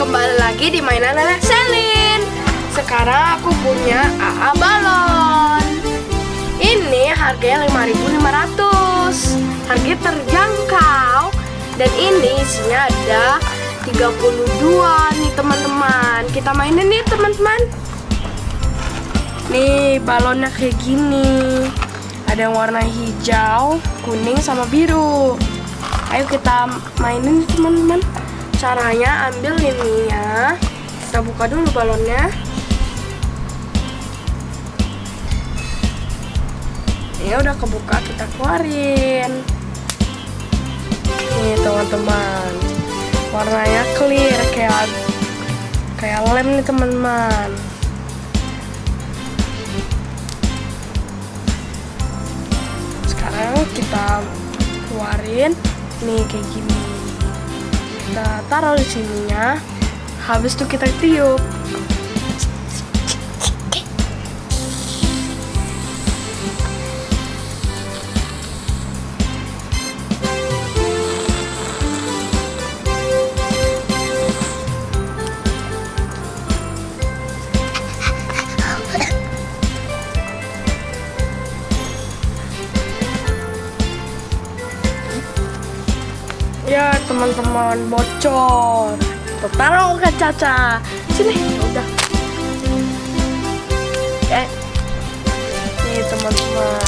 kembali lagi di mainan nenek Selin. Sekarang aku punya AA balon. Ini harganya 5500 Harga terjangkau. Dan ini isinya ada 32 nih teman-teman. Kita mainin nih teman-teman. Nih balonnya kayak gini. Ada yang warna hijau, kuning, sama biru. Ayo kita mainin teman-teman. Caranya ambil ini ya. Kita buka dulu balonnya. Ini udah kebuka, kita keluarin. Nih teman-teman. Warnanya clear kayak kayak lem nih teman-teman. Sekarang kita keluarin nih kayak gini kita taruh di sininya. Habis itu kita tiup teman-teman bocor. Tuh, Taruh ke Caca. Sini, udah. Eh, nih teman-teman.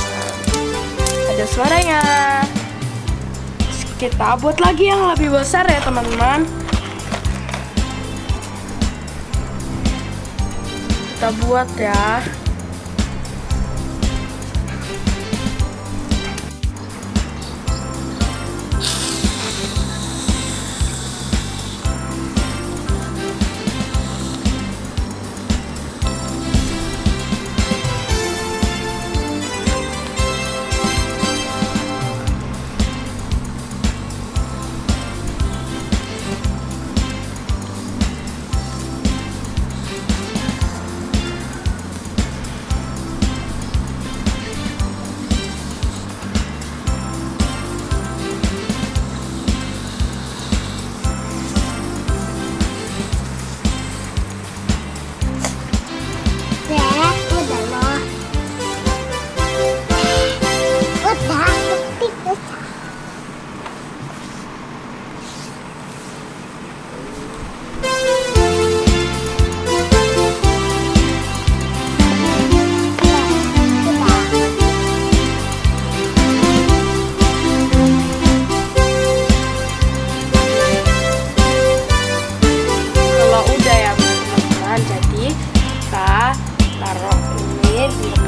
Ada suaranya. Kita buat lagi yang lebih besar ya teman-teman. Kita buat ya.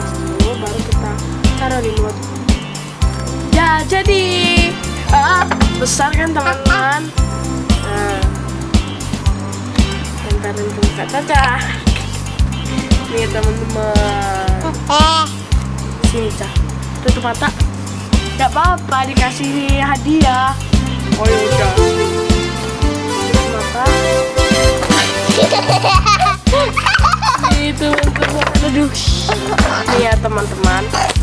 Dulu baru kita taruh di mulut ya jadi ah, besar kan teman-teman? Nah ntarin ke muka Caca nih teman-teman. Sini Caca tutup mata. Gak apa-apa dikasih hadiah. Oh yaudah tutup mata aduh. Nih ya teman-teman.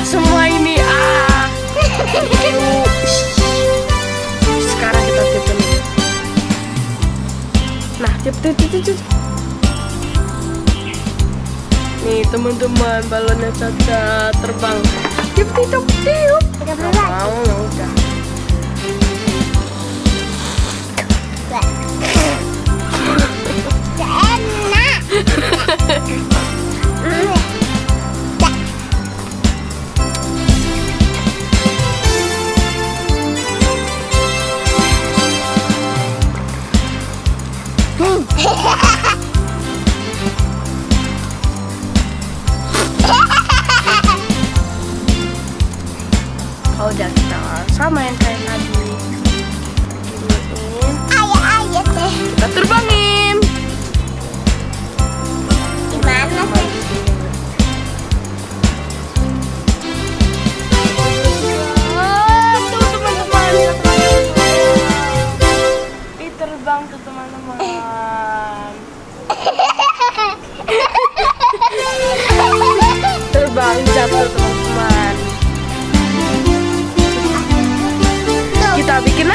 Ludah semua ini. Ah. Sekarang kita tiup ini. Nah, tiup tiup tiup tiup. Nih teman-teman balonnya Caca terbang. Tiup tiup tiup. Udah berubah. mau ya udah. Enak. Oh, udah kita samain kayak tadi. Ayah ayah teh. Kita terbangin.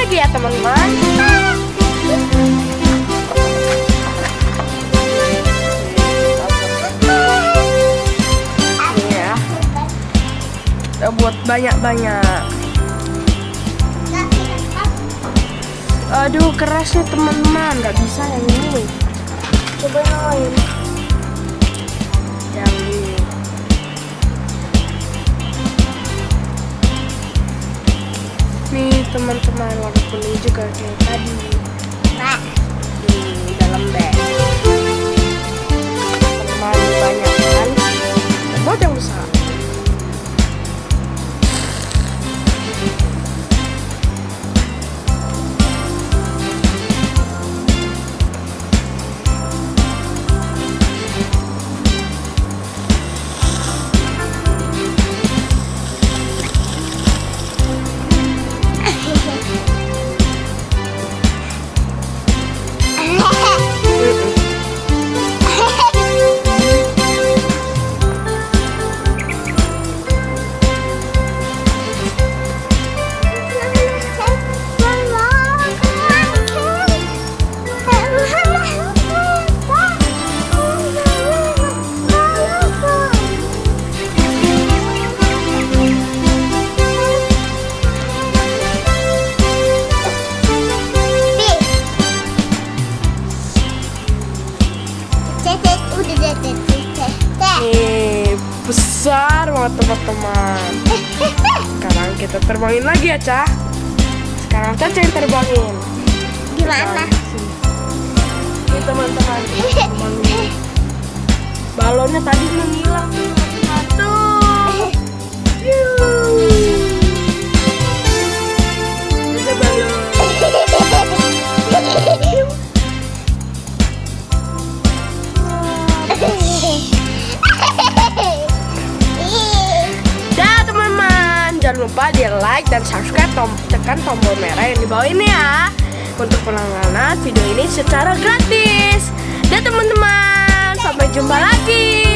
Lagi ya teman-teman. Ya. Kita buat banyak-banyak. Aduh kerasnya teman-teman, nggak bisa yang ini. Coba yang lain. Yang ini. Nih teman-teman kuning juga kayak tadi. Nah, Di dalam bag. Teman banyak kan? Buat yang besar. Besar banget teman-teman. Sekarang kita terbangin lagi ya, Cah. Sekarang Caca yang terbangin. Gimana? Ini teman-teman. Balonnya tadi menghilang lupa di like dan subscribe tom tekan tombol merah yang di bawah ini ya untuk penanganan video ini secara gratis. Dah teman-teman, sampai jumpa lagi.